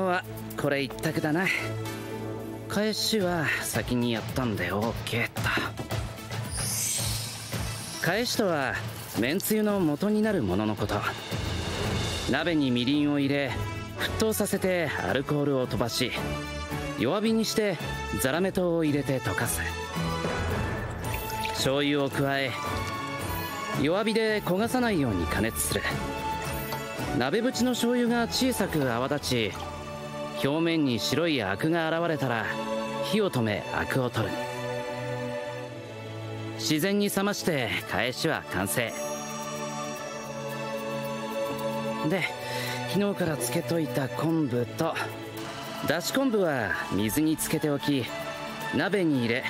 日はこれ一択だな。返しは先にやったんで OK と。返しとはめんつゆの元になるもののこと。鍋にみりんを入れ沸騰させてアルコールを飛ばし弱火にしてザラメ糖を入れて溶かす。醤油を加え弱火で焦がさないように加熱する。鍋縁の醤油が小さく泡立ち表面に白いアクが現れたら火を止めアクを取る。自然に冷まして返しは完成。で昨日から漬けといた昆布とだし昆布は水につけておき鍋に入れ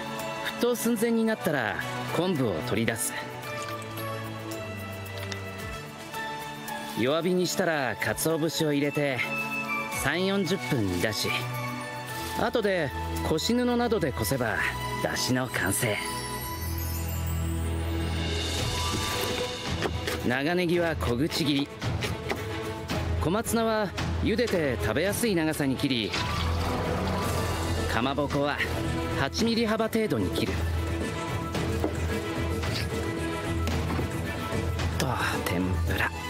沸騰寸前になったら昆布を取り出す。弱火にしたら鰹節を入れて3 4 0分煮出し。後で腰布などでこせば出汁の完成。長ネギは小口切り。小松菜は茹でて食べやすい長さに切り。かまぼこは8ミリ幅程度に切る。と天ぷら。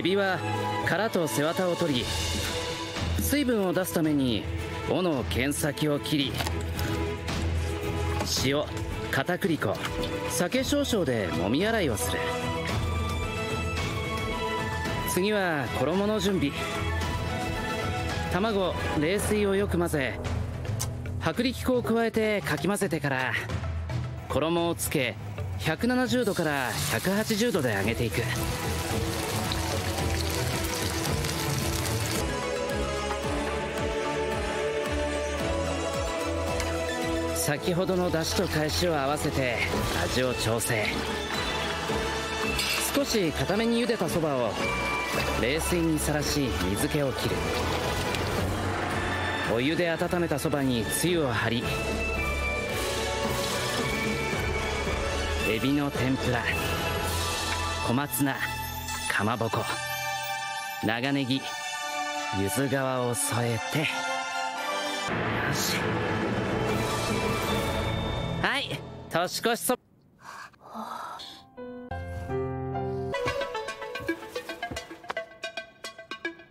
エビは殻と背わたを取り水分を出すために尾の剣先を切り塩片栗粉酒少々でもみ洗いをする。次は衣の準備。卵冷水をよく混ぜ薄力粉を加えてかき混ぜてから衣をつけ170度から180度で揚げていく。先ほどの出汁と返しを合わせて味を調整。少し固めに茹でたそばを冷水にさらし水気を切る。お湯で温めたそばにつゆを張りエビの天ぷら小松菜かまぼこ長ネギ柚子皮を添えて。よし。はい年越しそ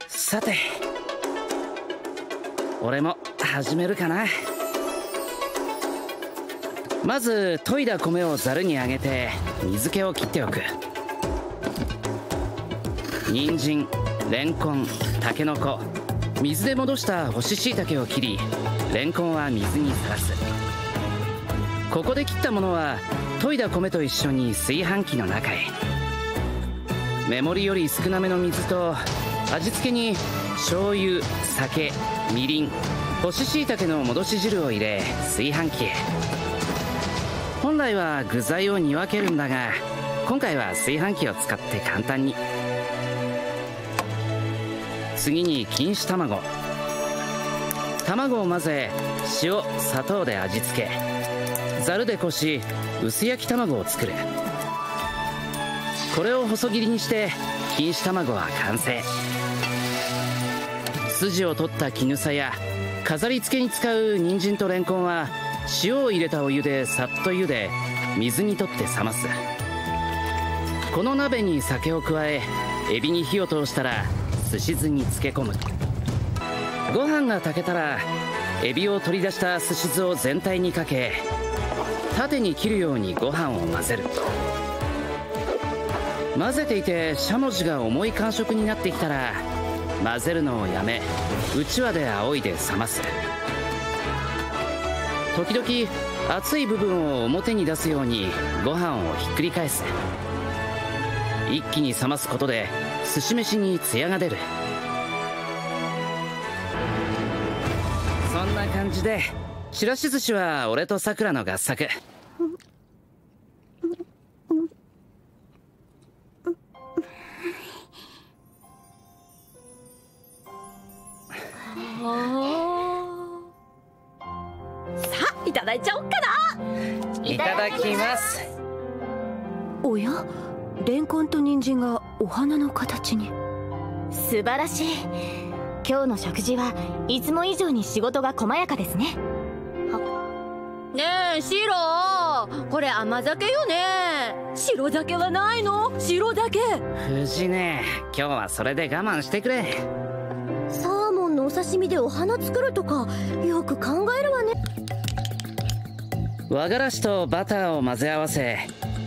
さて俺も始めるかな。まず研いだ米をざるにあげて水気を切っておく。人参レンコンたけのこ水で戻した干し椎茸を切りレンコンは水にさらす。ここで切ったものは研いだ米と一緒に炊飯器の中へ。メモリより少なめの水と味付けに醤油酒みりん干し椎茸の戻し汁を入れ炊飯器へ。本来は具材を煮分けるんだが今回は炊飯器を使って簡単に。次に錦糸卵。卵を混ぜ塩砂糖で味付け。ざるでこし薄焼き卵を作るこれを細切りにして錦糸卵は完成。筋を取った絹さや飾り付けに使う人参とレンコンは塩を入れたお湯でさっと茹で水にとって冷ます。この鍋に酒を加えエビに火を通したら寿司酢に漬け込む。ご飯が炊けたらエビを取り出した寿司酢を全体にかけ縦に切るようにご飯を混ぜる。混ぜていてしゃもじが重い感触になってきたら混ぜるのをやめうちわで仰いで冷ます。時々熱い部分を表に出すようにご飯をひっくり返す。一気に冷ますことで寿司飯にツヤが出る。そんな感じでちらし寿司は俺とさくらの合作。さあいただいちゃおっかな。いただきます。おやレンコンと人参がお花の形に。素晴らしい。今日の食事はいつも以上に仕事が細やかですねねえシロこれ甘酒よね。白酒はないの？白酒。藤ね今日はそれで我慢してくれ。サーモンのお刺身でお花作るとかよく考えるわね。和がらしとバターを混ぜ合わせ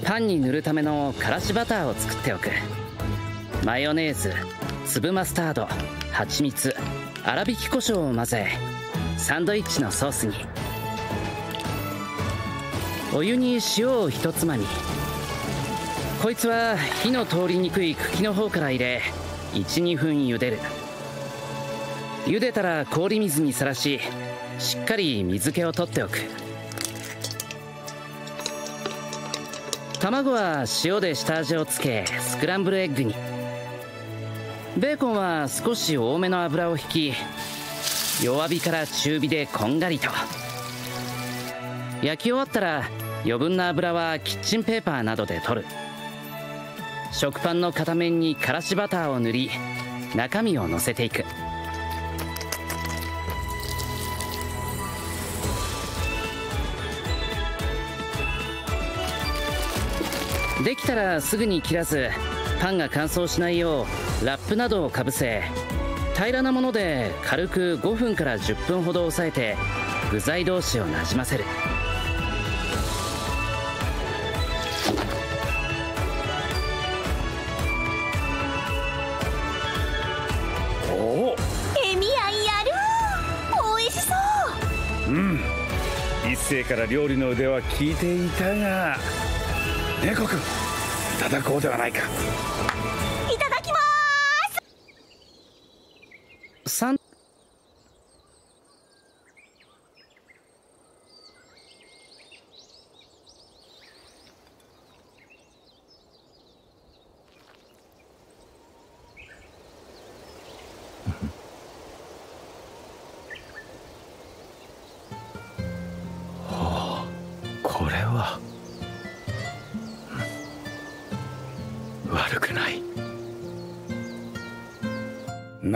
パンに塗るためのからしバターを作っておく。マヨネーズ粒マスタード蜂蜜粗挽き胡椒を混ぜサンドイッチのソースにお湯に塩をひとつまみ。こいつは火の通りにくい茎の方から入れ12分茹でる。茹でたら氷水にさらししっかり水気を取っておく。卵は塩で下味をつけスクランブルエッグに。ベーコンは少し多めの油を引き弱火から中火でこんがりと。焼き終わったら余分な油はキッチンペーパーなどで取る。食パンの片面にからしバターを塗り中身をのせていく。できたらすぐに切らずパンが乾燥しないようラップなどをかぶせ平らなもので軽く5分から10分ほど押さえて具材同士をなじませる。生から料理の腕は聞いていたが猫くんいただこうではないか。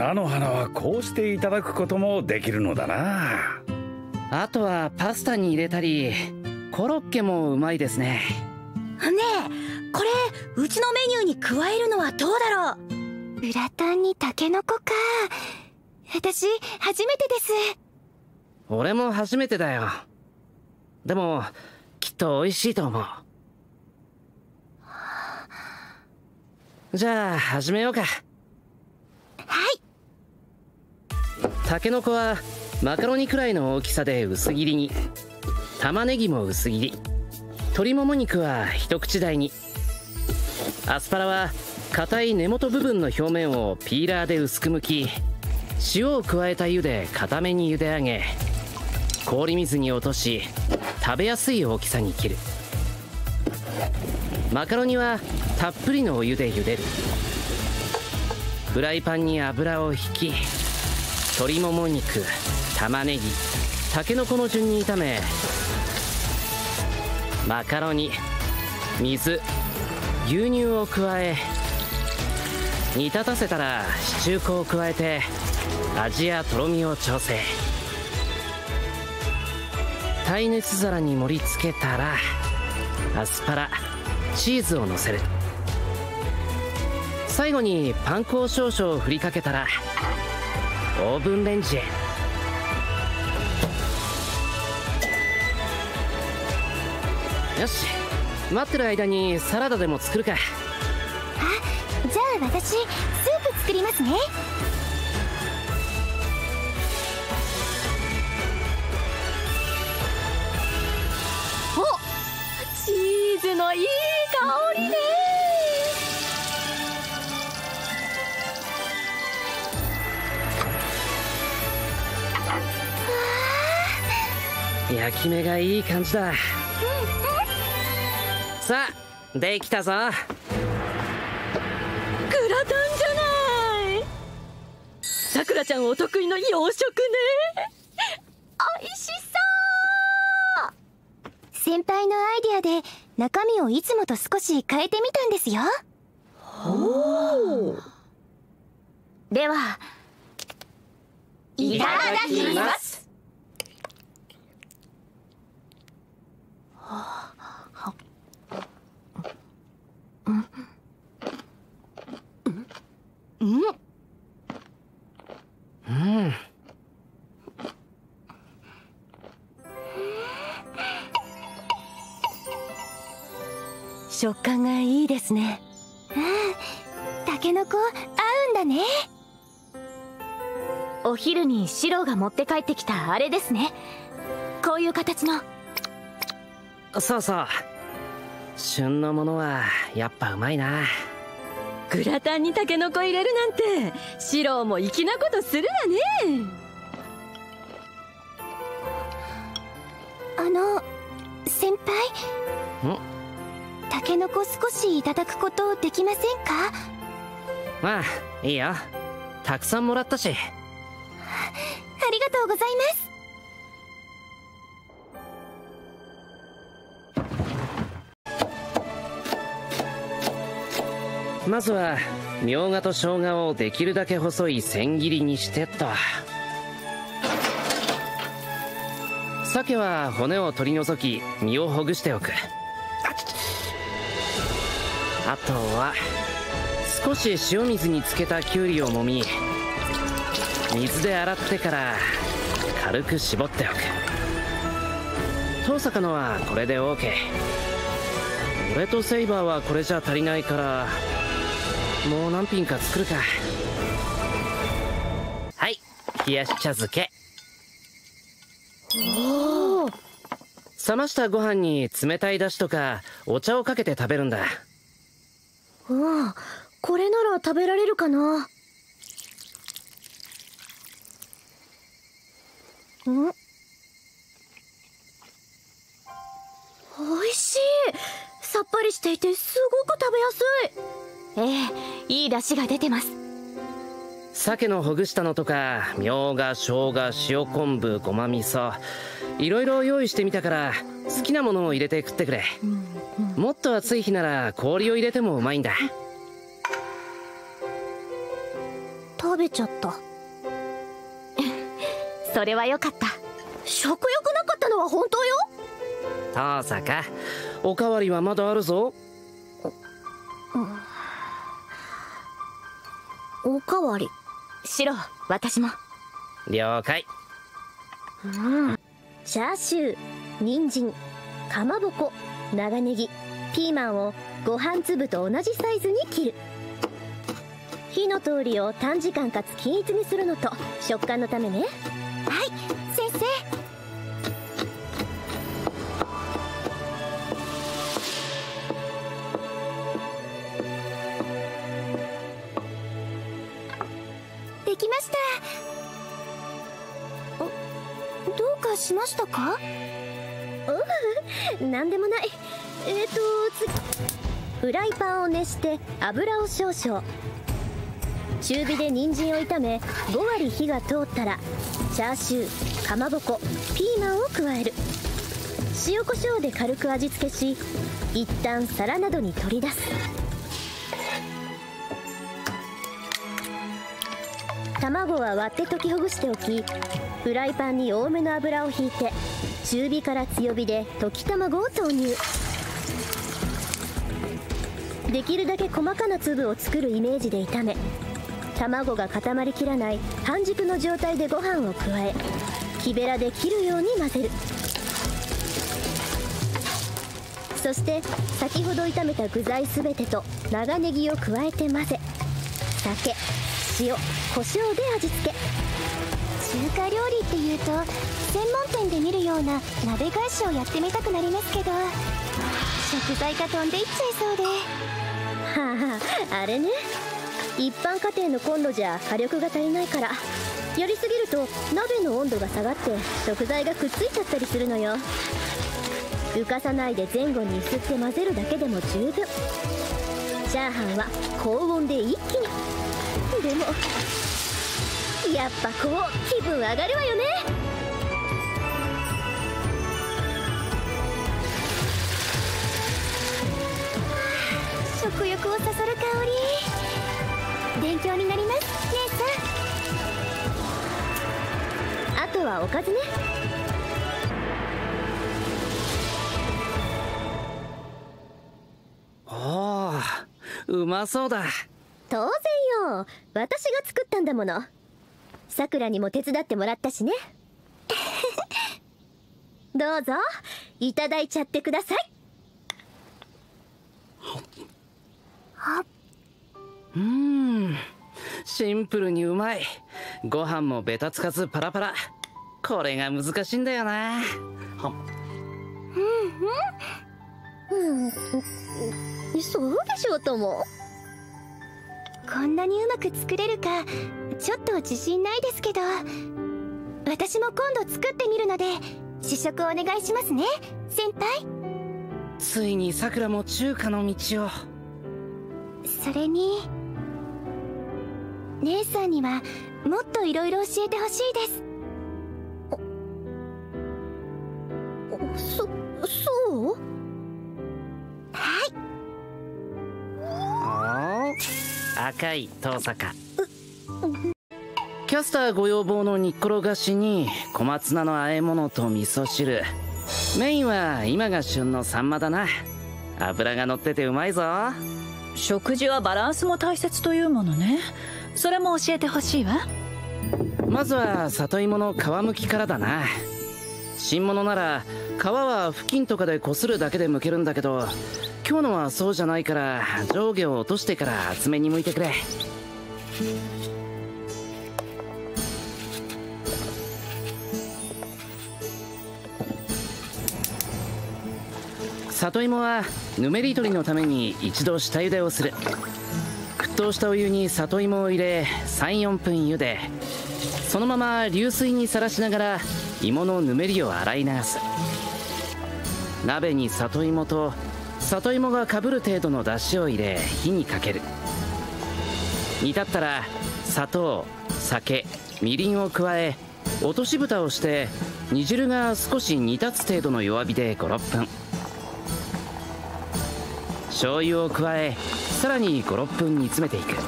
菜の花はこうしていただくこともできるのだな。あとはパスタに入れたりコロッケもうまいですね。ねえこれうちのメニューに加えるのはどうだろう？グラタンにタケノコか。私初めてです。俺も初めてだよ。でもきっと美味しいと思う。じゃあ始めようか。はいタケノコはマカロニくらいの大きさで薄切りに。玉ねぎも薄切り。鶏もも肉は一口大に。アスパラは硬い根元部分の表面をピーラーで薄く剥き塩を加えた湯で固めに茹で上げ氷水に落とし食べやすい大きさに切る。マカロニはたっぷりのお湯で茹でる。フライパンに油を引き鶏もも肉玉ねぎたけのこの順に炒めマカロニ水牛乳を加え煮立たせたらシチュー粉を加えて味やとろみを調整。耐熱皿に盛り付けたらアスパラチーズをのせる。最後にパン粉を少々振りかけたらオーブンレンジへ。よし。待ってる間にサラダでも作るか。あじゃあ私スープ作りますね。焼き目がいい感じだ。さあできたぞ。グラタンじゃない。さくらちゃんお得意の洋食ね。美味しそう。先輩のアイデアで中身をいつもと少し変えてみたんですよ。ではいただきますうん食感がいいですね。うん。タケノコ合うんだね。お昼にシロが持って帰ってきたあれですね。こういう形の。そうそう。旬のものはやっぱうまいな。グラタンにタケノコ入れるなんてシロも粋なことするわね。あの先輩？ん？タケノコ少しいただくことできませんか？まあいいよ。たくさんもらったし。ありがとうございますまずはみょうがと生姜をできるだけ細い千切りにしてっと。鮭は骨を取り除き身をほぐしておく。あとは少し塩水につけたきゅうりをもみ水で洗ってから軽く絞っておく。遠坂のはこれで OK 俺とセイバーはこれじゃ足りないからもう何品か作るか。はい。冷やし茶漬け。おお冷ましたご飯に冷たいだしとかお茶をかけて食べるんだ。うんこれなら食べられるかな？ん？おいしい。さっぱりしていてすごく食べやすいええいい出汁が出てます。鮭のほぐしたのとかみょうが生姜塩昆布ごま味噌いろいろ用意してみたから好きなものを入れて食ってくれ。もっと暑い日なら氷を入れてもうまいんだ。食べちゃった。それはよかった。食欲なかったのは本当よ？遠坂おかわりはまだあるぞおかわり。シロ私も。了解。チャーシュー人参かまぼこ長ネギピーマンをご飯粒と同じサイズに切る。火の通りを短時間かつ均一にするのと食感のためねしましたか？うん何でもない。えっ、ー、とつフライパンを熱して油を少々。中火で人参を炒め5割火が通ったらチャーシューかまぼこピーマンを加える。塩コショウで軽く味付けし一旦皿などに取り出す。卵は割って溶きほぐしておきフライパンに多めの油を引いて中火から強火で溶き卵を投入。できるだけ細かな粒を作るイメージで炒め卵が固まりきらない半熟の状態でご飯を加え木べらで切るように混ぜる。そして先ほど炒めた具材すべてと長ネギを加えて混ぜ酒塩胡椒で味付け。中華料理っていうと専門店で見るような鍋返しをやってみたくなりますけど食材が飛んでいっちゃいそうで。はああれね。一般家庭のコンロじゃ火力が足りないからやりすぎると鍋の温度が下がって食材がくっついちゃったりするのよ。浮かさないで前後に揺すって混ぜるだけでも十分。チャーハンは高温で一気に。でもやっぱこう気分上がるわよね。食欲食欲をそそる香り。勉強になります姉さん。あとはおかずね。おおうまそうだ。当然よ。私が作ったんだものさくらにも手伝ってもらったしね。どうぞいただいちゃってください。うーんシンプルにうまい。ご飯もベタつかずパラパラ。これが難しいんだよな。はうん。そうでしょうとも。こんなにうまく作れるかちょっと自信ないですけど私も今度作ってみるので試食お願いしますね先輩。ついにさくらも中華の道を。それに姉さんにはもっといろいろ教えてほしいです。そそう？はい。おー。赤い遠坂キャスターご要望の煮っころがしに小松菜の和え物と味噌汁。メインは今が旬のサンマだな。脂が乗っててうまいぞ。食事はバランスも大切というものね。それも教えてほしいわ。まずは里芋の皮むきからだな。新物なら皮は布巾とかでこするだけで剥けるんだけど今日のはそうじゃないから上下を落としてから厚めに剥いてくれ里芋はぬめり取りのために一度下茹でをする。沸騰したお湯に里芋を入れ34分茹で。そのまま流水にさらしながら芋のぬめりを洗い流す。鍋に里芋と里芋がかぶる程度の出汁を入れ火にかける。煮立ったら砂糖酒みりんを加え落とし蓋をして煮汁が少し煮立つ程度の弱火で56分。醤油を加えさらに56分煮詰めていく。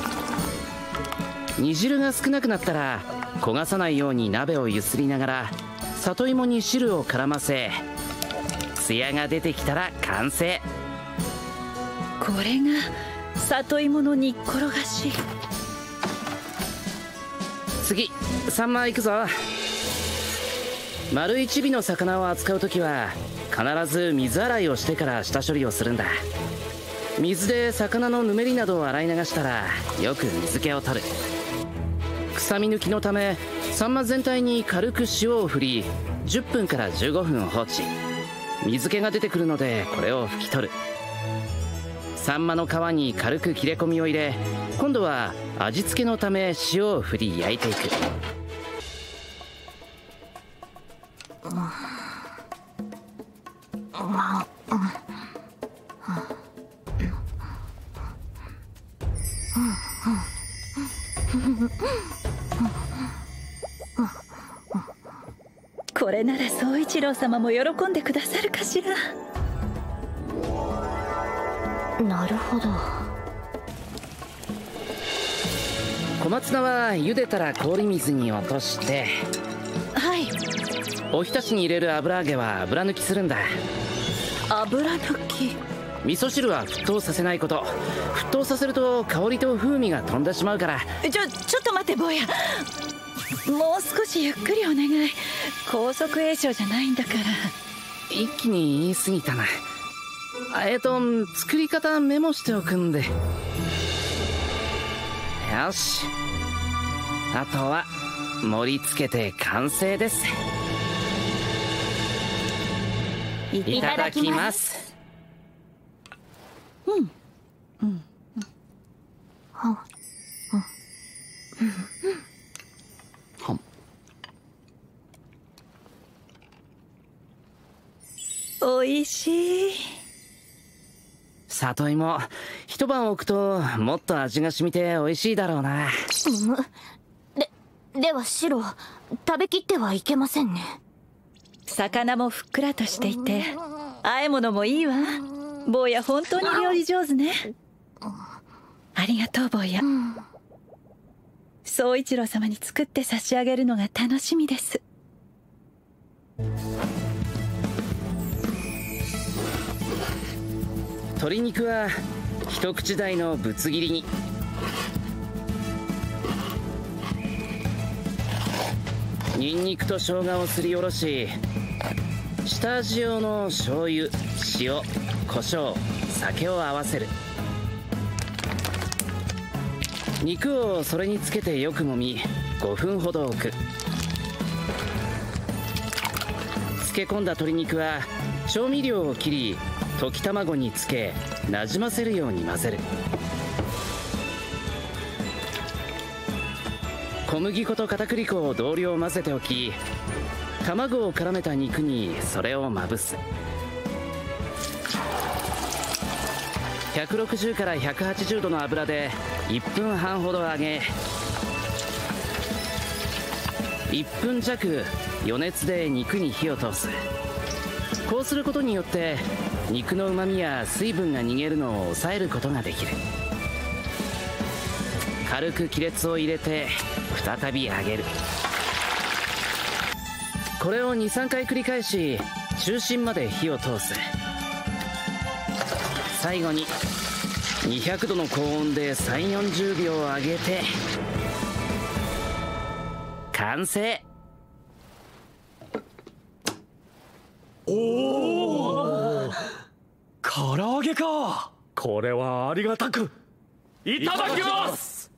煮汁が少なくなったら焦がさないように鍋をゆすりながら里芋に汁を絡ませ艶が出てきたら完成。これが里芋の煮っころがし。次サンマ行くぞ。丸一尾の魚を扱う時は必ず水洗いをしてから下処理をするんだ水で魚のぬめりなどを洗い流したらよく水気を取る。臭み抜きのためサンマ全体に軽く塩を振り10分から15分放置。水気が出てくるのでこれを拭き取る。サンマの皮に軽く切れ込みを入れ今度は味付けのため塩を振り焼いていく。これなら宗一郎様も喜んでくださるかしら？なるほど。小松菜は茹でたら氷水に落としてはい。おひたしに入れる油揚げは油抜きするんだ。油抜き？味噌汁は沸騰させないこと。沸騰させると香りと風味が飛んでしまうから。ちょちょっと待って坊や。もう少しゆっくりお願い高速栄唱じゃないんだから。一気に言い過ぎたな。えっと作り方メモしておくんで。よし。あとは盛り付けて完成です。いただきますおいしい。里芋一晩置くともっと味が染みて美味しいだろうな。でではシロ食べきってはいけませんね。魚もふっくらとしていて和え物もいいわ。坊や本当に料理上手ね。ありがとう坊や、宗一郎様に作って差し上げるのが楽しみです鶏肉は一口大のぶつ切りに。ニンニクと生姜をすりおろし下味用の醤油塩胡椒酒を合わせる。肉をそれにつけてよくもみ5分ほど置く。漬け込んだ鶏肉は調味料を切り溶き卵につけなじませるように混ぜる。小麦粉と片栗粉を同量混ぜておき卵を絡めた肉にそれをまぶす。160から180度の油で1分半ほど揚げ1分弱余熱で肉に火を通す。こうすることによって肉のうまみや水分が逃げるのを抑えることができる。軽く亀裂を入れて再び揚げる。これを23回繰り返し中心まで火を通す。最後に200度の高温で3 4 0秒揚げて完成。おお唐揚げか。これはありがたく。いただきます。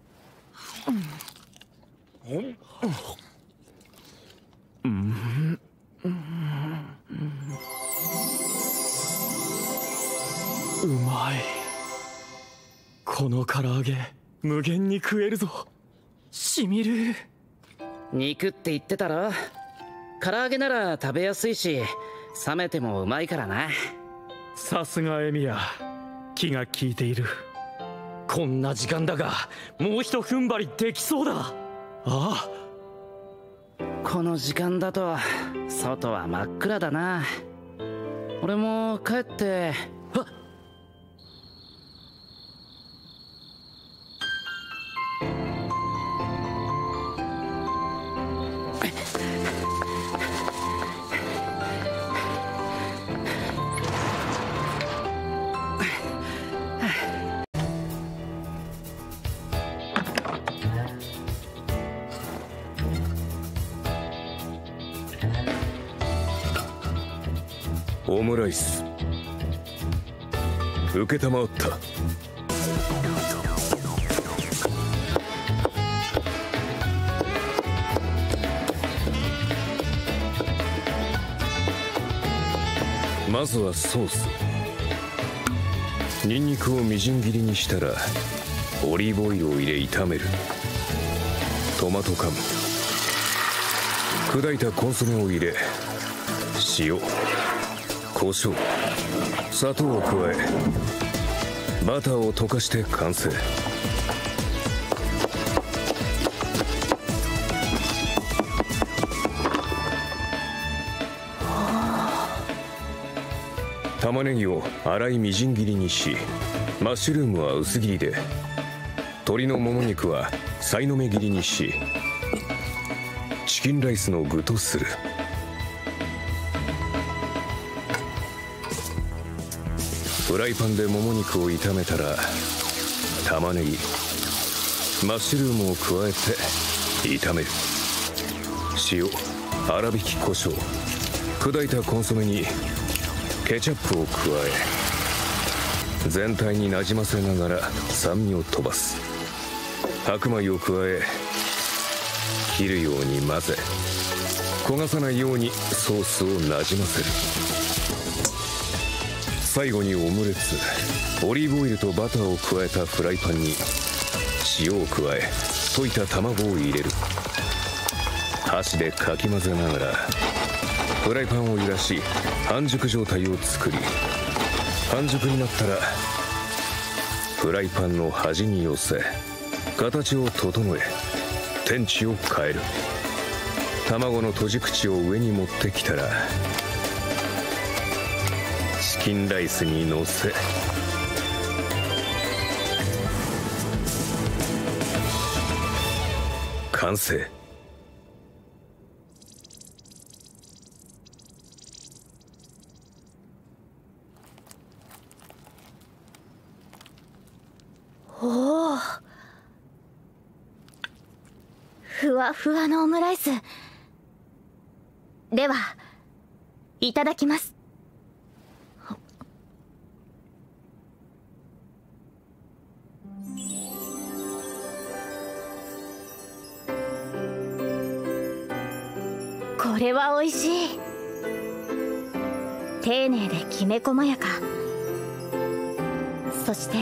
うまいこの唐揚げ無限に食えるぞしみる肉って言ってたろ唐揚げなら食べやすいし冷めてもうまいからなさすがエミヤ気が利いている。こんな時間だがもうひと踏ん張りできそうだ。ああ。この時間だと外は真っ暗だな。俺も帰ってオムライス。承った。まずはソース。ニンニクをみじん切りにしたらオリーブオイルを入れ炒める。トマト缶砕いたコンソメを入れ塩。胡椒砂糖を加えバターを溶かして完成。玉ねぎを粗いみじん切りにしマッシュルームは薄切りで鶏のもも肉はさいの目切りにしチキンライスの具とする。フライパンでもも肉を炒めたら玉ねぎマッシュルームを加えて炒める。塩粗挽き胡椒砕いたコンソメにケチャップを加え全体になじませながら酸味を飛ばす。白米を加え切るように混ぜ焦がさないようにソースをなじませる。最後にオムレツオリーブオイルとバターを加えたフライパンに塩を加え溶いた卵を入れる。箸でかき混ぜながらフライパンを揺らし半熟状態を作り半熟になったらフライパンの端に寄せ形を整え天地を変える。卵の閉じ口を上に持ってきたらキンライスにのせ。完成。おおふわふわのオムライス。ではいただきます。れは美味しい。丁寧できめ細やか。そして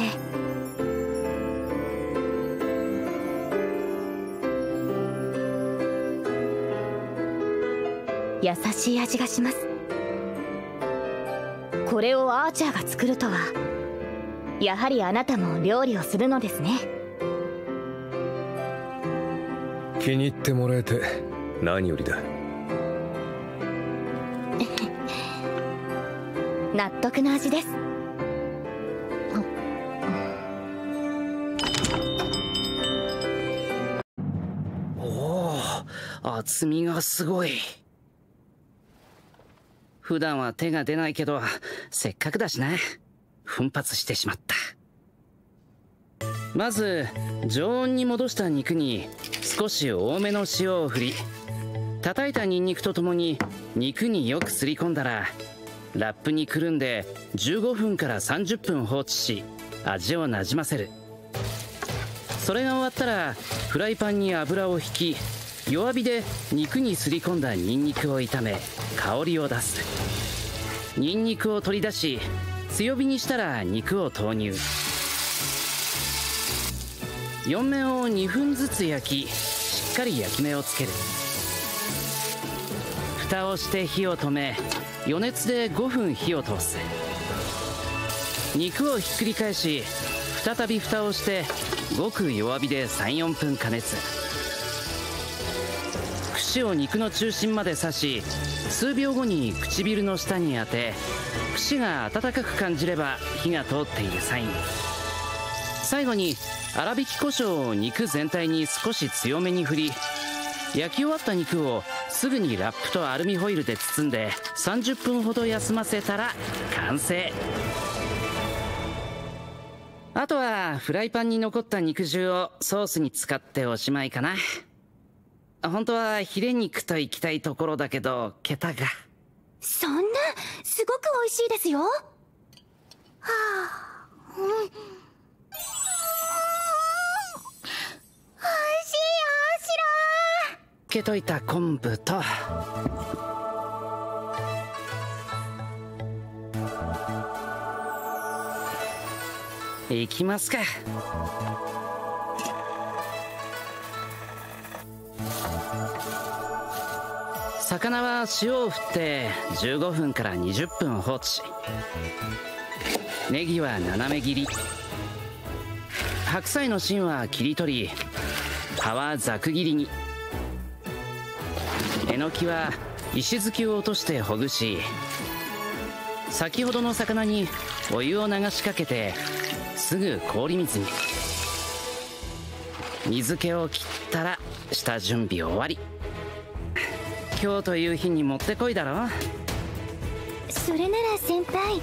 優しい味がします。これをアーチャーが作るとはやはりあなたも料理をするのですね。気に入ってもらえて何よりだ。納得の味です。おお厚みがすごい。普段は手が出ないけどせっかくだしな。奮発してしまった。まず常温に戻した肉に少し多めの塩を振り叩いたニンニクとともに肉によくすり込んだらラップにくるんで15分から30分放置し味をなじませる。それが終わったらフライパンに油を引き弱火で肉にすり込んだニンニクを炒め香りを出す。ニンニクを取り出し強火にしたら肉を投入。4面を2分ずつ焼きしっかり焼き目をつける。蓋をして火を止め余熱で5分火を通す。肉をひっくり返し再び蓋をしてごく弱火で34分加熱。串を肉の中心まで刺し数秒後に唇の下に当て串が温かく感じれば火が通っているサイン最後に粗挽き胡椒を肉全体に少し強めに振り焼き終わった肉をすぐにラップとアルミホイルで包んで30分ほど休ませたら完成。あとはフライパンに残った肉汁をソースに使っておしまいかな。本当はヒレ肉と行きたいところだけど桁が。そんなすごく美味しいですよ。はあうん。けといた昆布と。いきますか。魚は塩を振って15分から20分放置。ネギは斜め切り。白菜の芯は切り取り葉はざく切りに。えのきは石突きを落としてほぐし先ほどの魚にお湯を流しかけてすぐ氷水に。水気を切ったら下準備終わり。今日という日にもってこいだろ。それなら先輩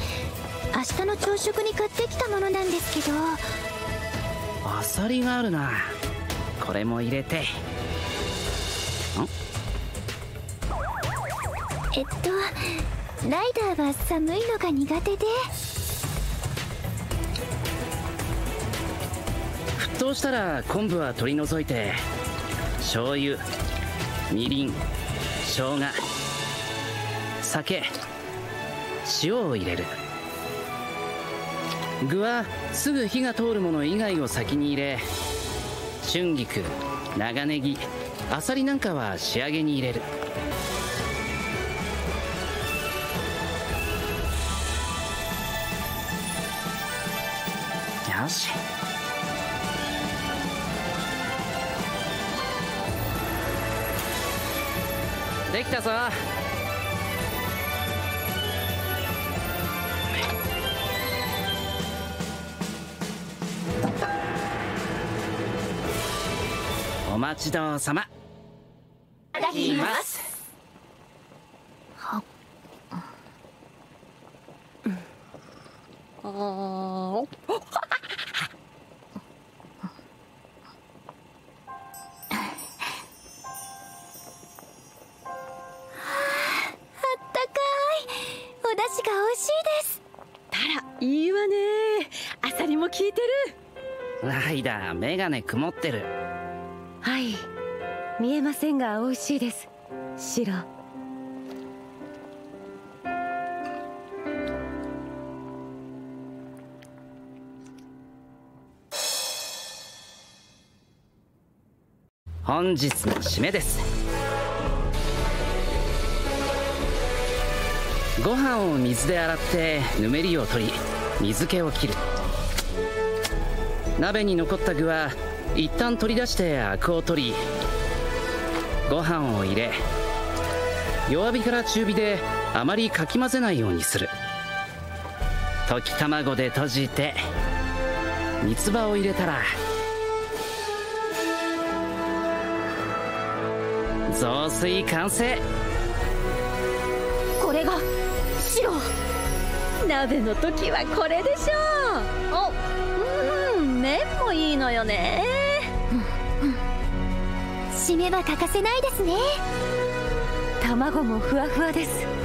明日の朝食に買ってきたものなんですけど。アサリがあるな。これも入れてえっとライダーは寒いのが苦手で。沸騰したら昆布は取り除いて醤油みりん生姜酒塩を入れる。具はすぐ火が通るもの以外を先に入れ春菊長ネギあさりなんかは仕上げに入れる。できたぞ。お待ちどうさま。ダーメガネ曇ってる。はい。見えませんが美味しいです。シロ本日の締めです。ご飯を水で洗ってぬめりを取り水気を切る鍋に残った具は一旦取り出してアクを取りご飯を入れ弱火から中火であまりかき混ぜないようにする。溶き卵で閉じて三つ葉を入れたら雑炊完成。これがシロ鍋の時はこれでしょう。いいのよね。締めは欠かせないですね。卵もふわふわです